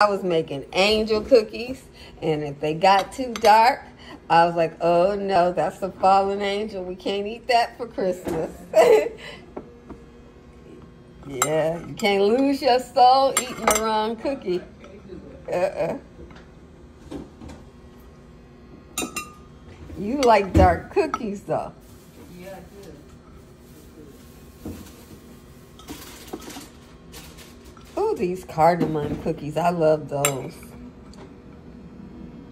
I was making angel cookies, and if they got too dark, I was like, oh no, that's a fallen angel. We can't eat that for Christmas. yeah, you can't lose your soul eating the wrong cookie. Uh-uh. You like dark cookies, though. Yeah, I do. Oh, these cardamom cookies. I love those.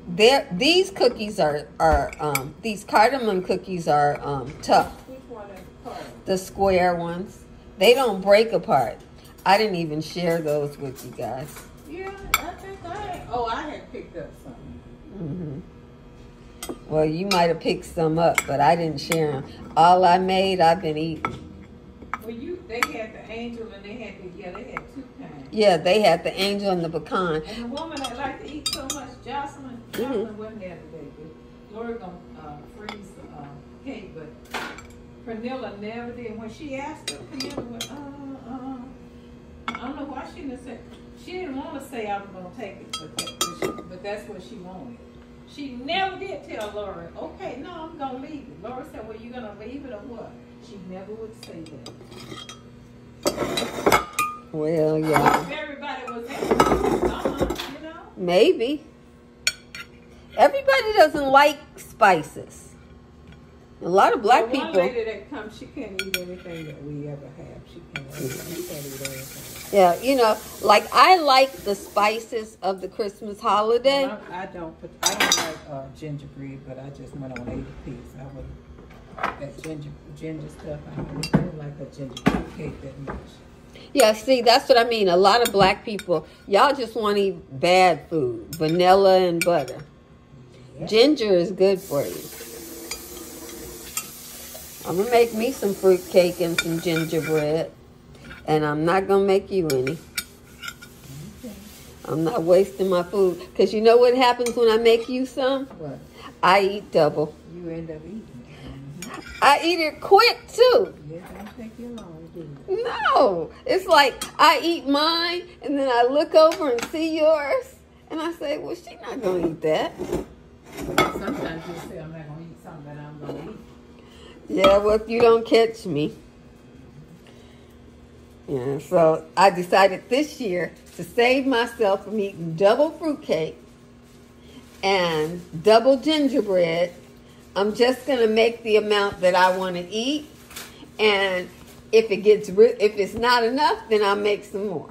There, these cookies are are um, these cardamom cookies are um, tough. Which one is? The square ones, they don't break apart. I didn't even share those with you guys. Yeah, I think I had, oh, I had picked up something. hmm Well, you might have picked some up, but I didn't share them. All I made, I've been eating. Well, you, they had the angel and they had the, yeah, they had two kinds. Yeah, they had the angel and the pecan. And the woman that liked to eat so much, Jocelyn, Jocelyn wasn't there today, but Lori gonna, uh, freeze the, uh, cake, but Pernilla never did. When she asked her, Pernilla went, uh, uh, I don't know why she didn't say, she didn't wanna say I was gonna take it, but that, but, she, but that's what she wanted. She never did tell Lori, okay, no, I'm gonna leave it. Lori said, well, you gonna leave it or what? She never would say that. Well, yeah, If everybody was happy, you know? maybe. Everybody doesn't like spices. A lot of black The one people. lady that comes, she can't eat anything that we ever have. She can't. eat- She can't eat anything. Yeah, you know, like I like the spices of the Christmas holiday. Well, I, I don't put. I don't like uh, gingerbread, but I just went on eighty piece. I would that ginger ginger stuff. I don't, I don't like a gingerbread cake that much. Yeah, see, that's what I mean. A lot of black people, y'all just want to eat bad food, vanilla and butter. Ginger is good for you. I'm gonna make me some fruit cake and some gingerbread, and I'm not gonna make you any. I'm not wasting my food because you know what happens when I make you some? What I eat double. you end up eating? I eat it quick too. Don't take you long, do. No, it's like I eat mine and then I look over and see yours, and I say, "Well, she's not gonna eat that." Sometimes you say I'm not gonna eat something that I'm gonna eat. Yeah, well, if you don't catch me. Yeah, so I decided this year to save myself from eating double fruitcake and double gingerbread. I'm just gonna make the amount that I want to eat, and if it gets if it's not enough, then I'll make some more.